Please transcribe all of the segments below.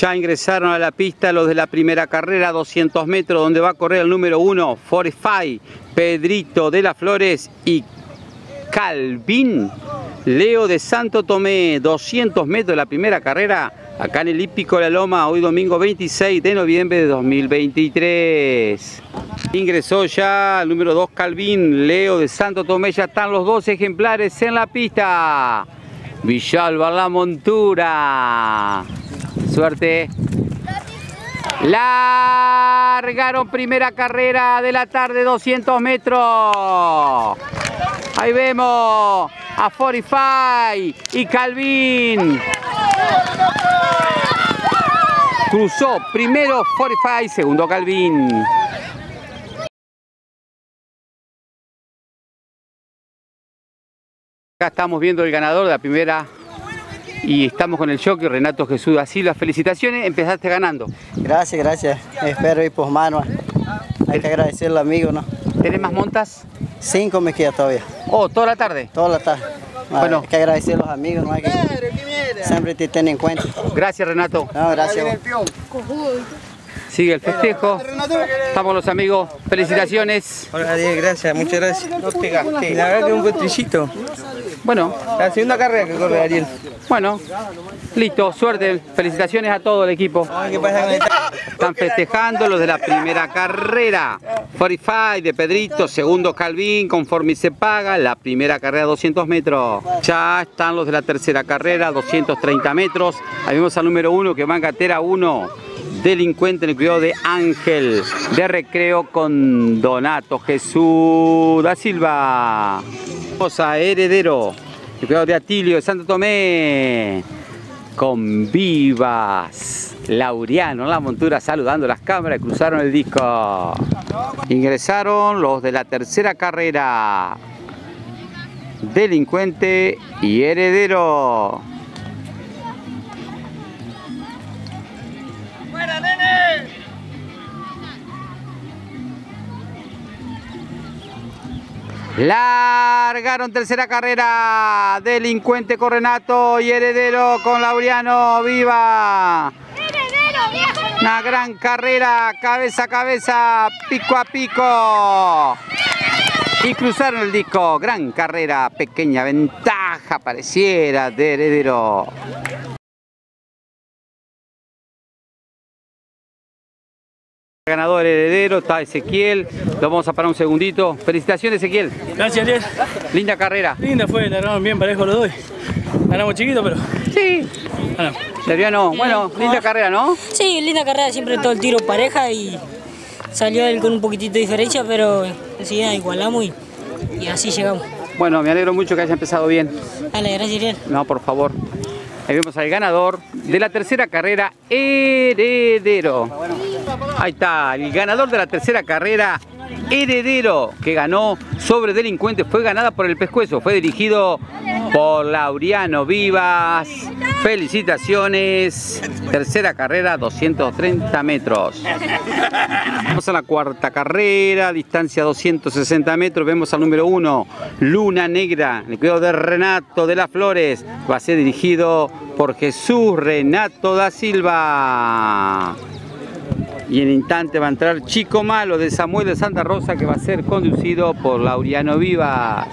Ya ingresaron a la pista los de la primera carrera, 200 metros, donde va a correr el número 1, Fortify, Pedrito de las Flores y Calvin Leo de Santo Tomé, 200 metros de la primera carrera, acá en el Hípico La Loma, hoy domingo 26 de noviembre de 2023. Ingresó ya el número 2 Calvin Leo de Santo Tomé, ya están los dos ejemplares en la pista. Villalba la montura. Suerte. Largaron primera carrera de la tarde, 200 metros. Ahí vemos a Fortify y Calvin. Cruzó primero Fortify, segundo Calvin. Acá estamos viendo el ganador de la primera y estamos con el jockey Renato Jesús da Silva. Felicitaciones, empezaste ganando. Gracias, gracias. Espero ir por mano. Hay que agradecerle al amigo, ¿no? ¿Tenés más montas? Cinco me queda todavía. Oh, toda la tarde. Toda la tarde. Bueno. Hay que agradecer a los amigos, ¿no? Hay que siempre te tienen en cuenta. Gracias Renato. No, gracias. Sigue el festejo. Estamos los amigos. Felicitaciones. Hola, Diego, gracias, muchas gracias. No te gasté. La verdad que un buen trillito. Bueno, La segunda carrera que corre Ariel. bueno. Listo, suerte. Felicitaciones a todo el equipo. ¿Qué pasa con el Están festejando los de la primera carrera. 45 de Pedrito, segundo Calvin, conforme se paga. La primera carrera 200 metros. Ya están los de la tercera carrera, 230 metros. Ahí vemos al número uno que va en gatera 1. Delincuente en el cuidado de Ángel. De recreo con Donato Jesús da Silva. Vamos a Heredero. El cuidado de Atilio de Santo Tomé con Vivas. Laureano la montura saludando las cámaras, cruzaron el disco. Ingresaron los de la tercera carrera. Delincuente y heredero. Largaron tercera carrera. Delincuente con Renato y heredero con Laureano. ¡Viva! Una gran carrera, cabeza a cabeza, pico a pico. Y cruzaron el disco. Gran carrera, pequeña ventaja pareciera de heredero. Ganador heredero, está Ezequiel. Lo vamos a parar un segundito. Felicitaciones, Ezequiel. Gracias, Ariel. Linda carrera. Linda fue, largaron bien parejo los dos. Ganamos chiquito, pero Sí. ganamos. Laureano, bueno, linda carrera, ¿no? Sí, linda carrera, siempre todo el tiro pareja y salió él con un poquitito de diferencia, pero enseguida igualamos y, y así llegamos. Bueno, me alegro mucho que haya empezado bien. Dale, gracias, Ariel. No, por favor. Ahí vemos al ganador de la tercera carrera, Heredero. Ahí está, el ganador de la tercera carrera, Heredero, que ganó sobre Delincuente, fue ganada por el pescuezo, fue dirigido por Laureano Vivas. Felicitaciones. Tercera carrera, 230 metros. Vamos a la cuarta carrera, distancia 260 metros. Vemos al número uno, Luna Negra, el cuidado de Renato de las Flores. Va a ser dirigido por Jesús Renato da Silva. Y en instante va a entrar Chico Malo de Samuel de Santa Rosa, que va a ser conducido por Laureano Vivas.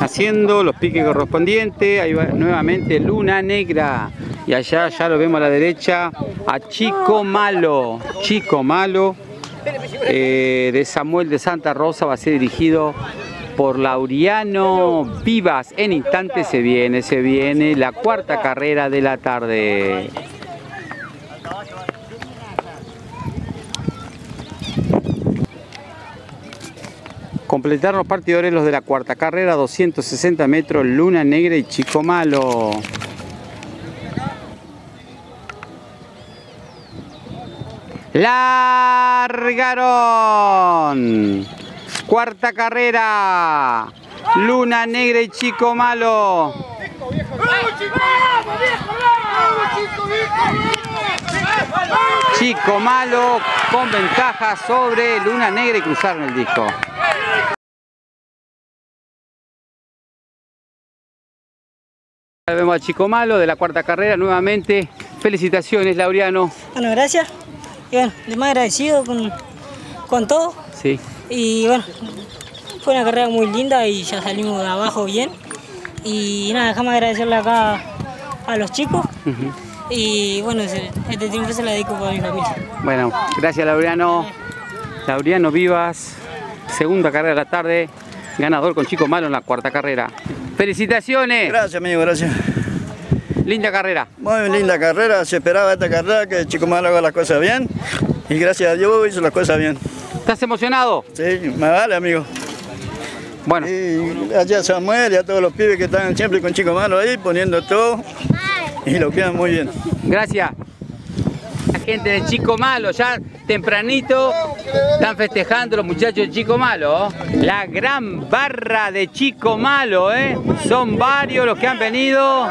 Haciendo los piques correspondientes, ahí va nuevamente Luna Negra. Y allá ya lo vemos a la derecha a Chico Malo. Chico Malo eh, de Samuel de Santa Rosa va a ser dirigido por Laureano Vivas. En instante se viene, se viene la cuarta carrera de la tarde. Completaron los partidores los de la cuarta carrera, 260 metros, Luna Negra y Chico Malo. Largaron. Cuarta carrera. Luna Negra y Chico Malo. Chico Malo con ventaja sobre Luna Negra y cruzaron el disco. Vemos a Chico Malo de la cuarta carrera nuevamente Felicitaciones, Laureano. Bueno, gracias. Y bueno, más agradecido con, con todo. Sí. Y bueno, fue una carrera muy linda y ya salimos de abajo bien. Y nada, déjame agradecerle acá a los chicos. Y bueno, este triunfo se lo dedico para mi familia. Bueno, gracias, Laureano. Laureano Vivas, segunda carrera de la tarde, ganador con Chico Malo en la cuarta carrera. Felicitaciones. Gracias, amigo, gracias. Linda carrera. Muy linda carrera, se esperaba esta carrera, que Chico Malo haga las cosas bien. Y gracias a Dios hizo las cosas bien. ¿Estás emocionado? Sí, me vale, amigo. Bueno. Y allá a Samuel y a todos los pibes que están siempre con Chico Malo ahí, poniendo todo. Y lo quedan muy bien. Gracias. La gente de Chico Malo, ya tempranito están festejando los muchachos de Chico Malo. ¿eh? La gran barra de Chico Malo, ¿eh? Son varios los que han venido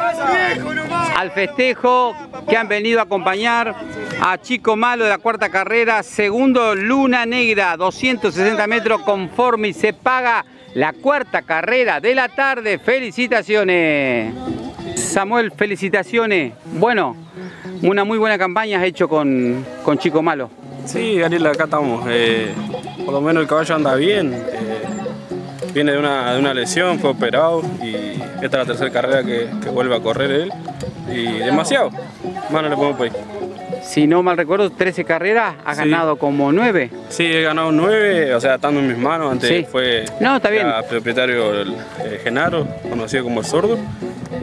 al festejo, que han venido a acompañar a Chico Malo de la cuarta carrera. Segundo, Luna Negra, 260 metros conforme y se paga la cuarta carrera de la tarde. Felicitaciones. Samuel, felicitaciones. Bueno, una muy buena campaña has hecho con, con Chico Malo. Sí, Gabriel, acá estamos. eh, por lo menos el caballo anda bien. eh, viene de una, de una lesión, fue operado y esta es la tercera carrera que, que vuelve a correr él. Y demasiado. Más no le podemos pedir. Si no mal recuerdo, 13 carreras, has Sí. ganado como 9. Sí, he ganado nueve, o sea, estando en mis manos. Antes Sí. fue No, está bien. propietario el, eh, Genaro, conocido como el sordo.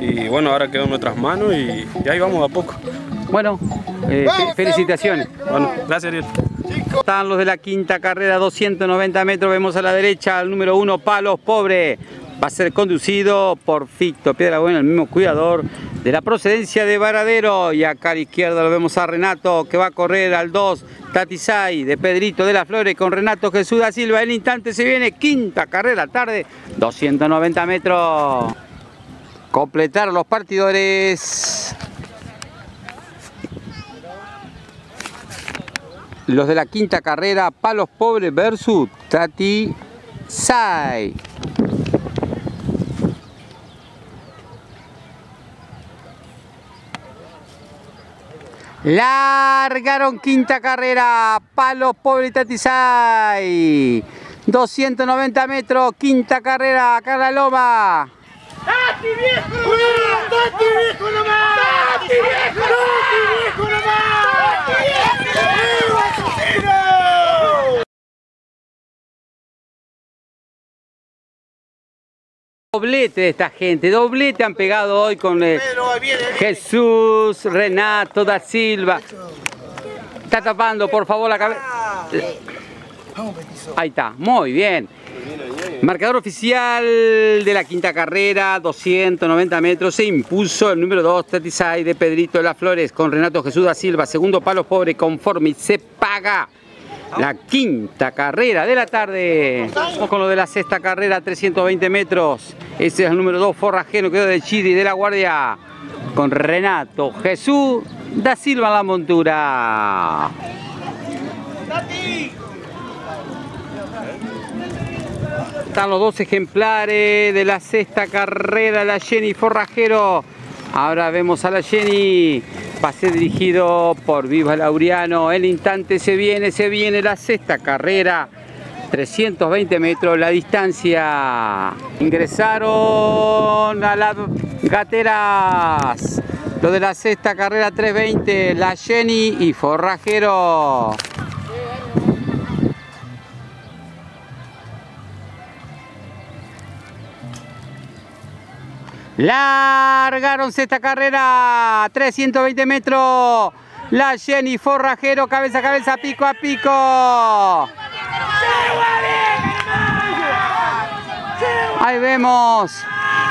Y bueno, ahora quedó en nuestras manos y, y ahí vamos a poco. Bueno, eh, fe- felicitaciones. Bueno, gracias Ariel. Están los de la quinta carrera, 290 metros. Vemos a la derecha al número uno, Palos Pobre. Va a ser conducido por Ficto Piedra Buena, el mismo cuidador de la procedencia de Varadero. Y acá a la izquierda lo vemos a Renato, que va a correr al 2, Tatizay, de Pedrito de la Flores, con Renato Jesús da Silva. En el instante se viene quinta carrera tarde, 290 metros. Completar los partidores. Los de la quinta carrera, Palos Pobres versus Tati Sai. Largaron quinta carrera, Palos Pobres y Tati Sai. 290 metros, quinta carrera, acá la Loma. Doblete de esta gente, doblete han pegado hoy con eh, Jesús, Renato da Silva. Está tapando, por favor, la cabeza. Ahí está, muy bien. Marcador oficial de la quinta carrera, 290 metros, se impuso el número 2, Tatisay de Pedrito de las Flores con Renato Jesús da Silva, segundo palo pobre, conforme se paga la quinta carrera de la tarde. Vamos con lo de la sexta carrera, 320 metros. Ese es el número 2, Forrajero, quedó de Chiri, de la Guardia, con Renato Jesús da Silva la montura. Están los dos ejemplares de la sexta carrera, la Jenny Forrajero. Ahora vemos a la Jenny. Pase dirigido por Viva Laureano. El instante se viene, se viene la sexta carrera. 320 metros la distancia. Ingresaron a las gateras. Lo de la sexta carrera 320, la Jenny y Forrajero. Largaron esta carrera, 320 metros. La Jenny Forrajero, cabeza a cabeza, pico a pico. Ahí vemos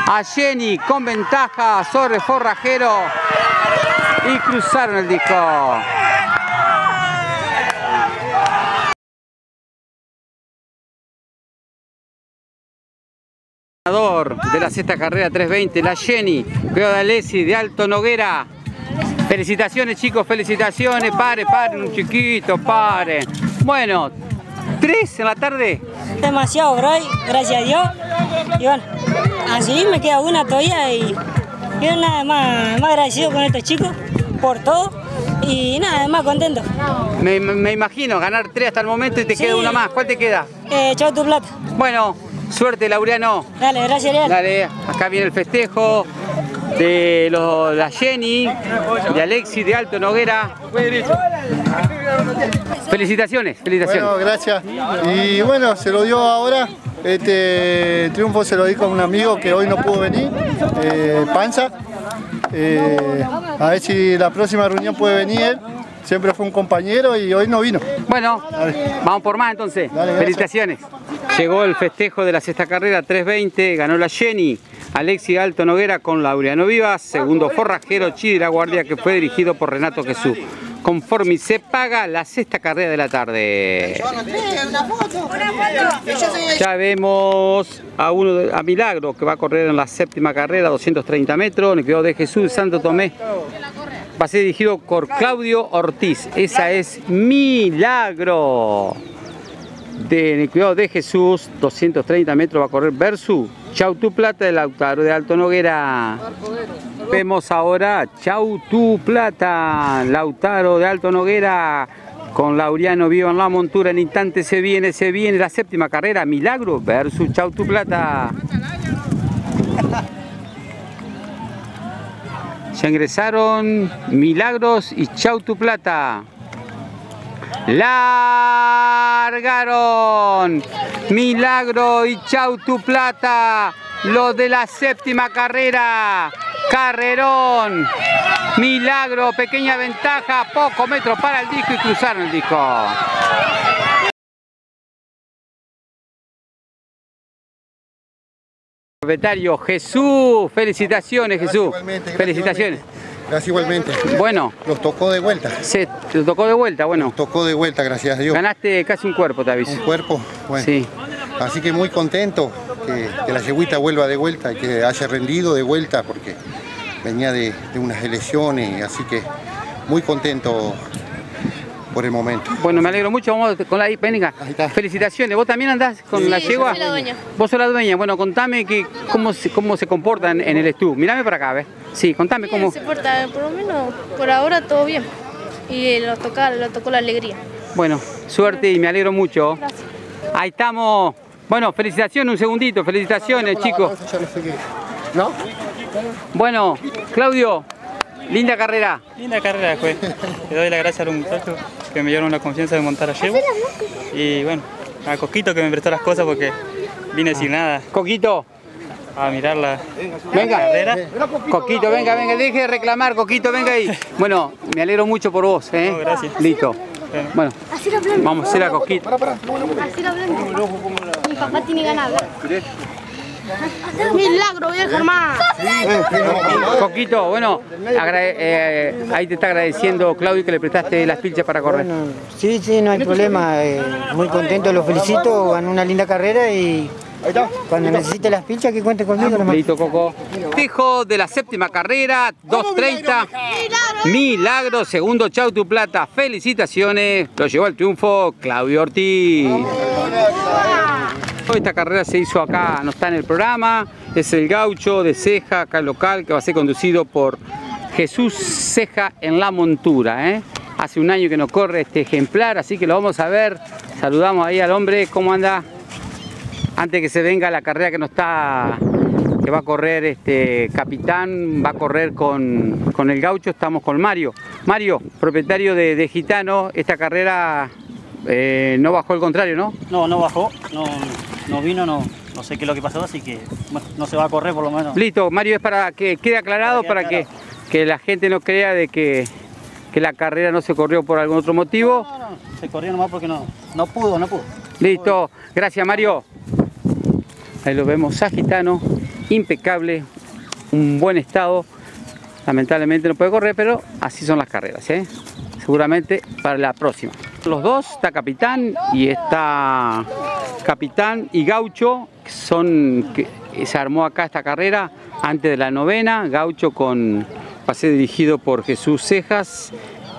a Jenny con ventaja sobre Forrajero y cruzaron el disco. Ganador de la sexta carrera 320, la Jenny, veo de Alessi, de Alto Noguera. Felicitaciones chicos, felicitaciones, pare, pare, un chiquito, pare. Bueno, tres en la tarde. Demasiado, bro, gracias a Dios. Y bueno, así me queda una todavía y yo nada más, más agradecido con estos chicos. por todo. Y nada, más contento. Me, me imagino, ganar tres hasta el momento y te Sí. queda una más. ¿Cuál te queda? Eh, chao tu plata. Bueno, suerte, Laureano. Dale, gracias, Ariel. Dale, acá viene el festejo de los, la Jenny, de Alexis, de Alto Noguera. Felicitaciones, felicitaciones. Bueno, gracias. Y bueno, se lo dio ahora. Este triunfo se lo di con un amigo que hoy no pudo venir, eh, Panza. Eh, a ver si la próxima reunión puede venir él. Siempre fue un compañero y hoy no vino. Bueno, vamos por más entonces. Dale, gracias. Felicitaciones. Llegó el festejo de la sexta carrera 320, ganó la Jenny. Alexis Alto Noguera con Laureano Vivas, segundo Forrajero Chi de la Guardia que fue dirigido por Renato Jesús. Conforme se paga la sexta carrera de la tarde. Ya vemos a uno a Milagro que va a correr en la séptima carrera, 230 metros, en el cuidado de Jesús Santo Tomé. Va a ser dirigido por Claudio Ortiz. Esa es Milagro. De, en el cuidado de Jesús, 230 metros va a correr Versus. Chau tu plata de Lautaro de Alto Noguera. Vemos ahora Chau tu plata, Lautaro de Alto Noguera. Con Laureano vivo en la montura, en instante se viene, se viene la séptima carrera, Milagro versus Chau tu plata. Se ingresaron Milagros y Chau tu plata. Largaron Milagro y Chau tu plata. Los de la séptima carrera. Carrerón. Milagro, pequeña ventaja, poco metro para el disco y cruzaron el disco. Propietario Jesús, felicitaciones Jesús. Felicitaciones. Gracias igualmente. Bueno, Los tocó de vuelta. se te tocó de vuelta, bueno. Tocó de vuelta, gracias a Dios. Ganaste casi un cuerpo, te aviso. Un cuerpo. Bueno. Sí. Así que muy contento que, que la yeguita vuelva de vuelta y que haya rendido de vuelta porque venía de, de unas elecciones, así que muy contento por el momento. Bueno, me alegro mucho. Vamos con la está. Felicitaciones. ¿Vos también andás con la yo yegua? soy la dueña. Vos sos la dueña. Bueno, contame que, cómo, se, cómo se comportan en el estudio. Mirame para acá, ¿ves? Sí, contame Bien, cómo. se porta, por lo menos por ahora todo bien. Y lo, toca, lo tocó la alegría. Bueno, suerte y me alegro mucho. Gracias. Ahí estamos. Bueno, felicitaciones, un segundito. Felicitaciones, chicos. ¿No? Bueno, Claudio, linda carrera. Linda carrera fue. Le doy las gracias a los muchachos que me dieron la confianza de montar a Yevo. Y bueno, a Coquito que me prestó las cosas porque vine sin nada Coquito, a mirar la, venga. la carrera. Coquito, venga, venga, deje de reclamar, Coquito, venga ahí. Bueno, me alegro mucho por vos, ¿eh? No, gracias. Listo. Bueno, Así vamos a hacer a Coquito. Así lo. Mi papá tiene ganas. Milagro, viejo hermano. Coquito, bueno, eh, ahí te está agradeciendo Claudio que le prestaste las pilchas para correr. Sí, sí, no hay problema. eh, muy contento, lo felicito. Ganó una linda carrera y cuando necesite las pilchas que cuente conmigo nomás. Listo, Coco. Fijo de la séptima carrera, 2.30. Milagro, segundo Chau Tu Plata. Felicitaciones. Lo llevó al triunfo Claudio Ortiz. Esta carrera se hizo acá, no está en el programa. Es el gaucho de Ceja, acá local, que va a ser conducido por Jesús Ceja en la montura. ¿eh? Hace un año que no corre este ejemplar, así que lo vamos a ver. Saludamos ahí al hombre. ¿Cómo anda? antes que se venga la carrera que no está, que va a correr este capitán, va a correr con, con el gaucho, estamos con Mario. Mario, propietario de, de Gitano, esta carrera eh, no bajó el contrario, ¿no? No, no bajó, no, no vino, no, no sé qué es lo que pasó, así que bueno, no se va a correr por lo menos. Listo, Mario, es para que quede aclarado, Para para que que, la gente no crea de que, que la carrera no se corrió por algún otro motivo. No, no, se corrió nomás porque no, no pudo, no pudo. Listo, gracias Mario. Ahí lo vemos a Gitano, impecable, un buen estado. Lamentablemente no puede correr, pero así son las carreras, ¿eh? seguramente para la próxima. Los dos, está Capitán y está Capitán y Gaucho, son, que se armó acá esta carrera antes de la novena, Gaucho con pase dirigido por Jesús Cejas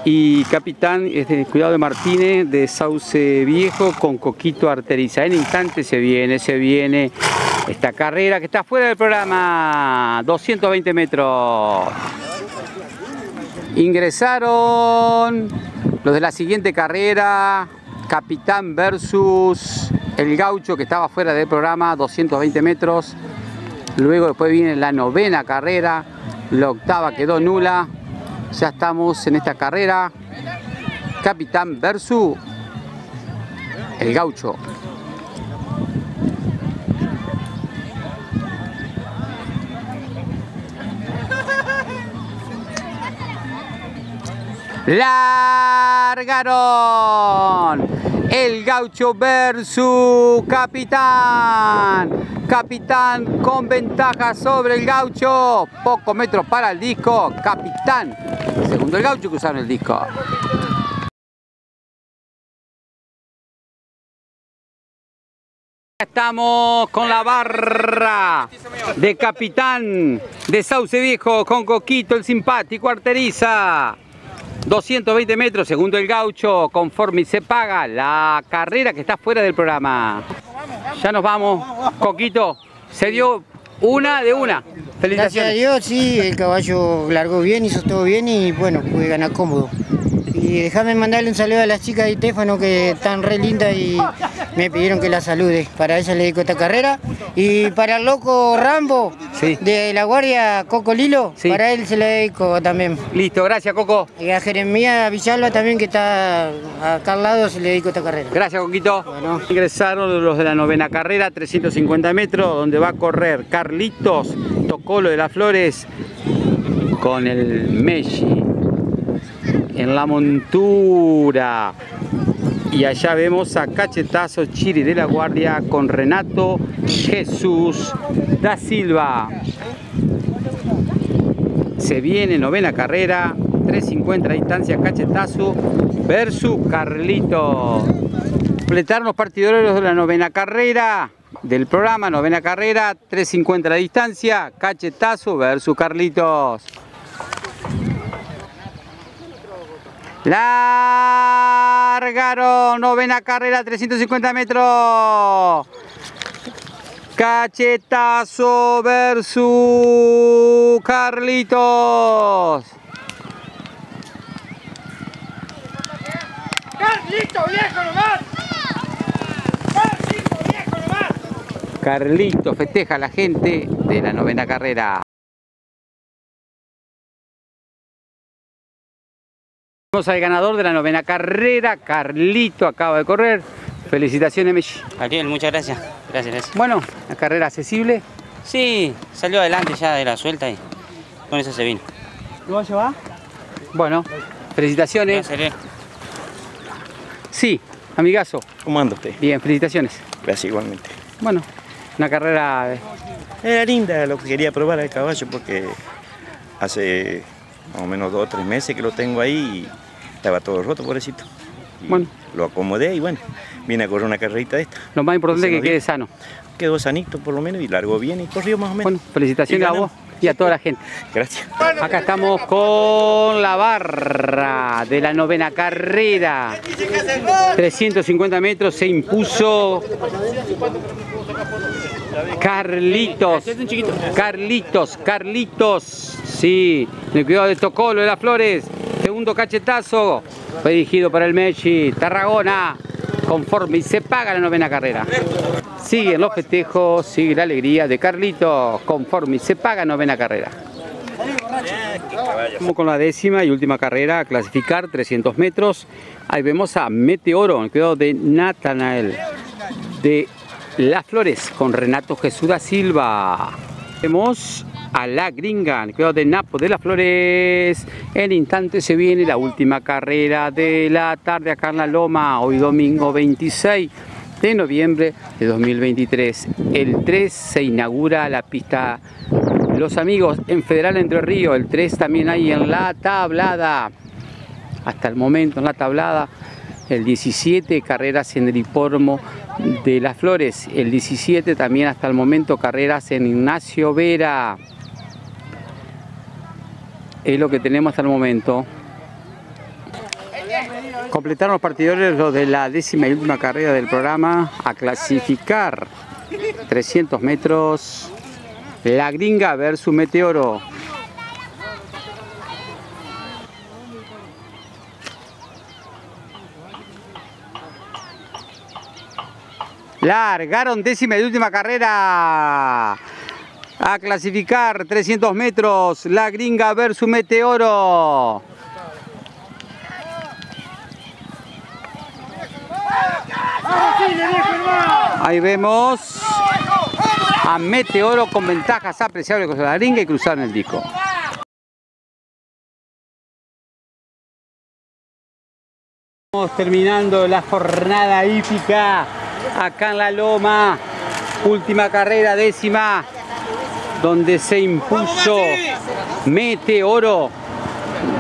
y Capitán es de Cuidado de Martínez de Sauce Viejo con Coquito Arteriza. En instante se viene, se viene esta carrera que está fuera del programa, 220 metros. Ingresaron los de la siguiente carrera, Capitán versus el Gaucho que estaba fuera del programa, 220 metros. Luego después viene la novena carrera, la octava quedó nula. Ya estamos en esta carrera. Capitán versus el Gaucho. Largaron el gaucho versus capitán. Capitán con ventaja sobre el gaucho. Pocos metros para el disco. Capitán. Segundo el gaucho que usaron el disco. Estamos con la barra de capitán de Sauce Viejo con Coquito el simpático Arteriza. 220 metros, segundo el gaucho, conforme se paga la carrera que está fuera del programa. Ya nos vamos, Coquito, se dio una de una. Gracias a Felicitaciones. Dios, sí, el caballo largó bien, hizo todo bien y bueno, pude ganar cómodo. Y déjame mandarle un saludo a las chicas de Estefano que están re lindas y me pidieron que las salude. Para ellas le dedico esta carrera. Y para el loco Rambo de la Guardia Coco Lilo, para él se le dedico también. Listo, gracias Coco. Y a Jeremía Villalba también que está acá al lado se le dedico esta carrera. Gracias, Coquito. Ingresaron los de la novena carrera, 350 metros, donde va a correr Carlitos Tocolo de las Flores con el Messi en la montura. Y allá vemos a Cachetazo Chiri de la Guardia con Renato Jesús da Silva. Se viene novena carrera, 3.50 la distancia, Cachetazo versus Carlito. Completaron los partidores de la novena carrera del programa, novena carrera, 3.50 la distancia, Cachetazo versus Carlitos. Largaron, novena carrera, 350 metros. Cachetazo versus Carlitos. ¡Carlito, viejo nomás! ¡Carlito, viejo nomás! Carlitos festeja a la gente de la novena carrera. Vamos al ganador de la novena carrera, Carlito acaba de correr. Felicitaciones, Messi. Ariel, muchas gracias. Gracias, gracias. Bueno, la carrera accesible. Sí, salió adelante ya de la suelta y con eso se vino. ¿Lo va a llevar? Bueno, felicitaciones. Gracias. Sí, amigazo. ¿Cómo anda usted? Bien, felicitaciones. Gracias igualmente. Bueno, una carrera de- Era linda lo que quería probar al caballo porque hace más o menos dos o tres meses que lo tengo ahí y estaba todo roto, pobrecito. Y Bueno. Lo acomodé y bueno, vine a correr una carrerita de esta. lo más importante es que quede sano. Quedó sanito por lo menos y largó bien y corrió más o menos. Bueno, felicitaciones a vos y a toda la gente. Gracias. Acá estamos con la barra de la novena carrera. 350 metros se impuso Carlitos. Carlitos, Carlitos. Sí, el cuidado de Tocolo de las Flores. Segundo cachetazo. Fue dirigido para el Messi. Tarragona. Conforme y se paga la novena carrera. Siguen los festejos, sigue la alegría de Carlitos. Conforme y se paga novena carrera. Vamos con la décima y última carrera a clasificar, 300 metros. Ahí vemos a Meteoro, el cuidado de Natanael de Las Flores con Renato Jesús da Silva. Vemos a la gringa, cuidado de Napo de Las Flores. En instante se viene la última carrera de la tarde acá en La Loma, hoy domingo 26 de noviembre de 2023. El 3 se inaugura la pista Los Amigos en Federal Entre Ríos. El 3 también hay en La Tablada. Hasta el momento en La Tablada. El 17 carreras en el hipódromo de Las Flores. El 17 también hasta el momento carreras en Ignacio Vera es lo que tenemos hasta el momento. Completaron los partidarios los de la décima y última carrera del programa a clasificar 300 metros. La gringa versus meteoro. Largaron décima y última carrera. A clasificar 300 metros. La gringa versus Meteoro. Ahí vemos a Meteoro con ventajas apreciables con la gringa y cruzaron el disco. Estamos terminando la jornada hípica acá en la Loma. Última carrera, décima, donde se impuso Meteoro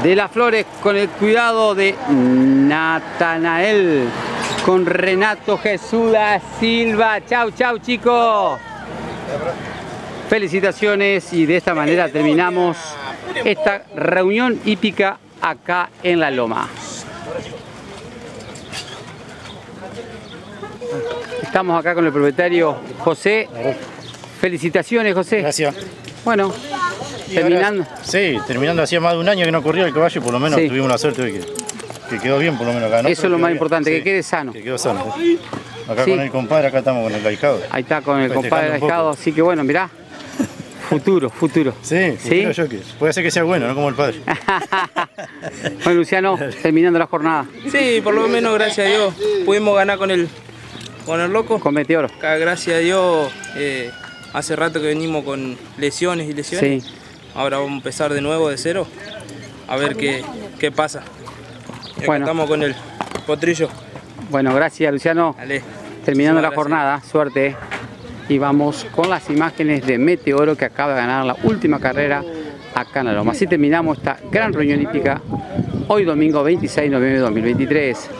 de las Flores con el cuidado de Natanael con Renato Jesús da Silva. Chau, chau chicos. Felicitaciones y de esta manera terminamos esta reunión hípica acá en La Loma. Estamos acá con el propietario José. Felicitaciones, José. Gracias. Bueno, Y terminando. ahora- sí, terminando hacía más de un año que no corría el caballo, por lo menos Sí. tuvimos la suerte de que, que quedó bien, por lo menos acá. ¿no? Eso es lo más bien. importante, que Sí, quede sano. Que quedó sano. sí. Acá Sí. con el compadre, acá estamos con el ahijado. Ahí está con el compadre. Aijado, así que bueno, mirá. Futuro, futuro. Sí, futuro yo que puede ser que sea bueno, no como el padre. Bueno, Luciano, terminando la jornada. Sí, por lo menos gracias a Dios pudimos ganar con el, con el loco. Con Meteoro. Acá, Gracias a Dios, eh, hace rato que venimos con lesiones y lesiones. Sí. Ahora vamos a empezar de nuevo de cero, a ver qué, qué pasa. Y Bueno. estamos con el potrillo. Bueno, gracias Luciano. Dale. Terminando la jornada, suerte. Y vamos con las imágenes de Meteoro que acaba de ganar la última carrera acá en la Loma. Así terminamos esta gran reunión hípica hoy domingo 26 de noviembre de 2023.